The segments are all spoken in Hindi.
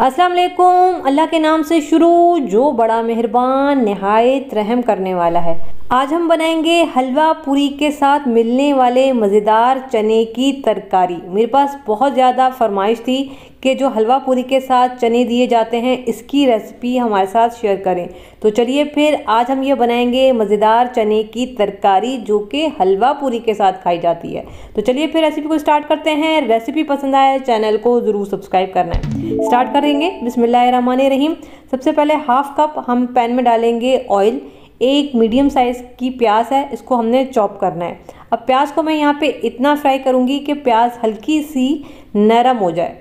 अस्सलाम वालेकुम। अल्लाह के नाम से शुरू, जो बड़ा मेहरबान, नहायत रहम करने वाला है। आज हम बनाएँगे हलवा पूरी के साथ मिलने वाले मज़ेदार चने की तरकारी। मेरे पास बहुत ज़्यादा फरमाइश थी कि जो हलवा पूरी के साथ चने दिए जाते हैं, इसकी रेसिपी हमारे साथ शेयर करें। तो चलिए फिर आज हम ये बनाएँगे मज़ेदार चने की तरकारी, जो कि हलवा पूरी के साथ खाई जाती है। तो चलिए फिर रेसिपी को स्टार्ट करते हैं। रेसिपी पसंद आए चैनल को ज़रूर सब्सक्राइब करना है। स्टार्ट करेंगे। बिसमिल्लर रहीम सबसे पहले हाफ़ कप हम पैन में डालेंगे ऑयल। एक मीडियम साइज़ की प्याज है, इसको हमने चॉप करना है। अब प्याज को मैं यहाँ पे इतना फ्राई करूँगी कि प्याज हल्की सी नरम हो जाए।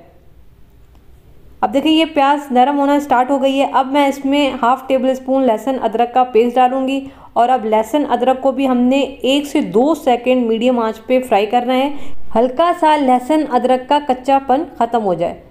अब देखिए ये प्याज नरम होना स्टार्ट हो गई है। अब मैं इसमें हाफ़ टेबल स्पून लहसुन अदरक का पेस्ट डालूँगी और अब लहसुन अदरक को भी हमने एक से दो सेकेंड मीडियम आँच पे फ्राई करना है। हल्का सा लहसुन अदरक का कच्चापन ख़त्म हो जाए।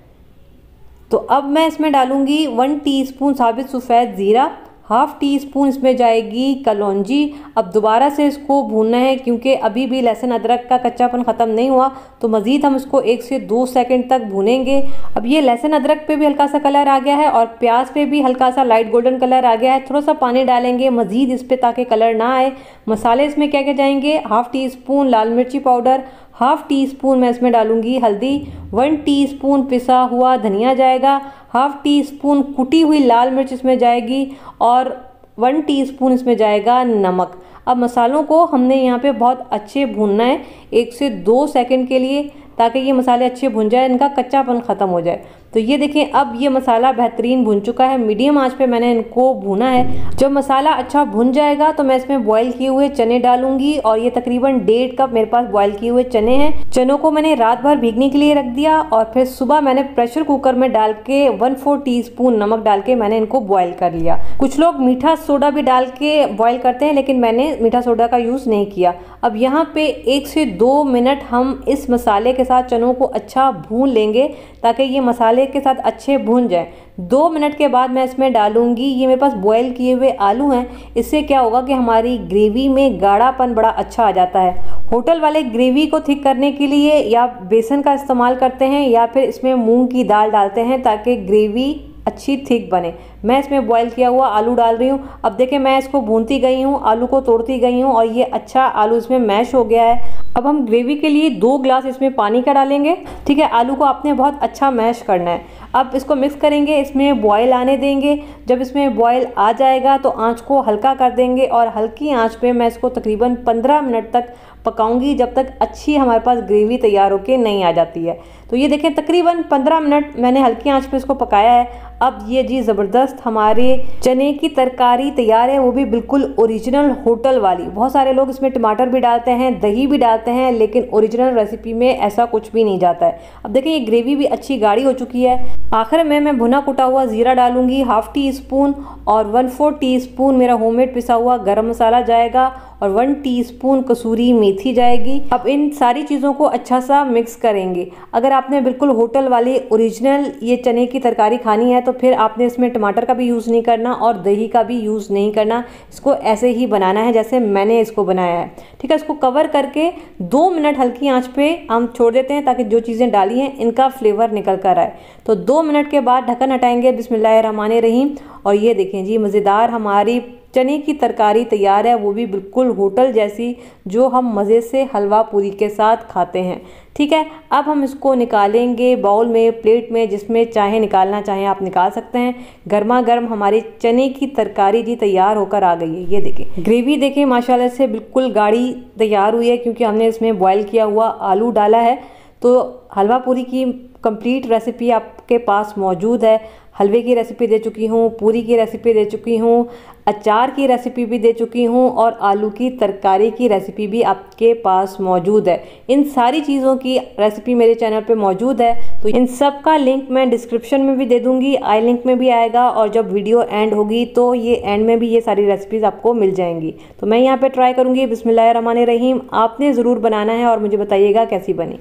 तो अब मैं इसमें डालूँगी वन टीस्पून साबित सफ़ेद ज़ीरा। हाफ़ टी स्पून इसमें जाएगी कलौजी। अब दोबारा से इसको भूनना है, क्योंकि अभी भी लहसुन अदरक का कच्चापन ख़त्म नहीं हुआ तो मज़ीद हम इसको एक से दो सेकंड तक भूनेंगे। अब ये लहसुन अदरक पे भी हल्का सा कलर आ गया है और प्याज पे भी हल्का सा लाइट गोल्डन कलर आ गया है। थोड़ा सा पानी डालेंगे मज़ीद इस पर ताकि कलर ना आए। मसाले इसमें क्या क्या जाएँगे? हाफ़ टी स्पून लाल मिर्ची पाउडर हाफ़ टी स्पून मैं इसमें डालूँगी हल्दी, वन टी स्पून पिसा हुआ धनिया जाएगा, हाफ़ टी स्पून कुटी हुई लाल मिर्च इसमें जाएगी और वन टी स्पून इसमें जाएगा नमक। अब मसालों को हमने यहाँ पे बहुत अच्छे भूनना है, एक से दो सेकंड के लिए, ताकि ये मसाले अच्छे भुन जाए, इनका कच्चापन ख़त्म हो जाए। तो ये देखें, अब ये मसाला बेहतरीन भुन चुका है। मीडियम आँच पे मैंने इनको भुना है। जब मसाला अच्छा भुन जाएगा तो मैं इसमें बॉईल किए हुए चने डालूँगी और ये तकरीबन डेढ़ कप मेरे पास बॉईल किए हुए चने हैं। चनों को मैंने रात भर भीगने के लिए रख दिया और फिर सुबह मैंने प्रेशर कुकर में डाल के वन फोर टी नमक डाल के मैंने इनको बॉयल कर लिया। कुछ लोग मीठा सोडा भी डाल के बॉयल करते हैं, लेकिन मैंने मीठा सोडा का यूज़ नहीं किया। अब यहाँ पे एक से दो मिनट हम इस मसाले के साथ चनों को अच्छा भून लेंगे, ताकि ये मसाले के साथ अच्छे भून जाए। दो मिनट के बाद मैं इसमें डालूँगी। ये मेरे पास बॉयल किए हुए आलू हैं। इससे क्या होगा कि हमारी ग्रेवी में गाढ़ापन बड़ा अच्छा आ जाता है। होटल वाले ग्रेवी को थिक करने के लिए या बेसन का इस्तेमाल करते हैं या फिर इसमें मूंग की दाल डालते हैं ताकि ग्रेवी अच्छी थिक बने। मैं इसमें बॉईल किया हुआ आलू डाल रही हूँ। अब देखें मैं इसको भूनती गई हूँ, आलू को तोड़ती गई हूँ और ये अच्छा आलू इसमें मैश हो गया है। अब हम ग्रेवी के लिए दो ग्लास इसमें पानी का डालेंगे। ठीक है, आलू को आपने बहुत अच्छा मैश करना है। अब इसको मिक्स करेंगे, इसमें बॉयल आने देंगे। जब इसमें बॉयल आ जाएगा तो आँच को हल्का कर देंगे और हल्की आँच पे मैं इसको तकरीबन पंद्रह मिनट तक पकाऊँगी जब तक अच्छी हमारे पास ग्रेवी तैयार होके नहीं आ जाती है। तो ये देखें, तकरीबन पंद्रह मिनट मैंने हल्की आँच पे इसको पकाया है। अब ये जी ज़बरदस्त, हमारे चने की तरकारी तैयार है, वो भी बिल्कुल ओरिजिनल होटल वाली। बहुत सारे लोग इसमें टमाटर भी डालते हैं, दही भी डालते हैं, लेकिन ओरिजिनल रेसिपी में ऐसा कुछ भी नहीं जाता है। अब देखें, ये ग्रेवी भी अच्छी गाढ़ी हो चुकी है। आखिर में मैं भुना कुटा हुआ ज़ीरा डालूँगी हाफ़ टी स्पून और वन फोर टी स्पून मेरा होममेड पिसा हुआ गर्म मसाला जाएगा और वन टीस्पून कसूरी मेथी जाएगी। अब इन सारी चीज़ों को अच्छा सा मिक्स करेंगे। अगर आपने बिल्कुल होटल वाली ओरिजिनल ये चने की तरकारी खानी है तो फिर आपने इसमें टमाटर का भी यूज़ नहीं करना और दही का भी यूज़ नहीं करना। इसको ऐसे ही बनाना है जैसे मैंने इसको बनाया है। ठीक है, इसको कवर करके दो मिनट हल्की आँच पर हम छोड़ देते हैं ताकि जो चीज़ें डाली हैं इनका फ्लेवर निकल कर आए। तो दो मिनट के बाद ढक्कन हटाएँगे। बिस्मिल्लाह रहीम और ये देखें जी, मज़ेदार हमारी चने की तरकारी तैयार है, वो भी बिल्कुल होटल जैसी, जो हम मज़े से हलवा पूरी के साथ खाते हैं। ठीक है, अब हम इसको निकालेंगे बाउल में, प्लेट में, जिसमें चाहे निकालना चाहें आप निकाल सकते हैं। गर्मा गर्म हमारी चने की तरकारी जी तैयार होकर आ गई है, ये देखें। ग्रेवी देखें, माशाल्लाह से बिल्कुल गाढ़ी तैयार हुई है, क्योंकि हमने इसमें बॉयल किया हुआ आलू डाला है। तो हलवा पूरी की कंप्लीट रेसिपी आपके पास मौजूद है। हलवे की रेसिपी दे चुकी हूँ, पूरी की रेसिपी दे चुकी हूँ, अचार की रेसिपी भी दे चुकी हूँ और आलू की तरकारी की रेसिपी भी आपके पास मौजूद है। इन सारी चीज़ों की रेसिपी मेरे चैनल पे मौजूद है तो इन सब का लिंक मैं डिस्क्रिप्शन में भी दे दूँगी आई लिंक में भी आएगा और जब वीडियो एंड होगी तो ये एंड में भी ये सारी रेसिपीज़ आपको मिल जाएँगी। तो मैं यहाँ पर ट्राई करूँगी। बिसमिल्ल रहीम आपने ज़रूर बनाना है और मुझे बताइएगा कैसी बनी।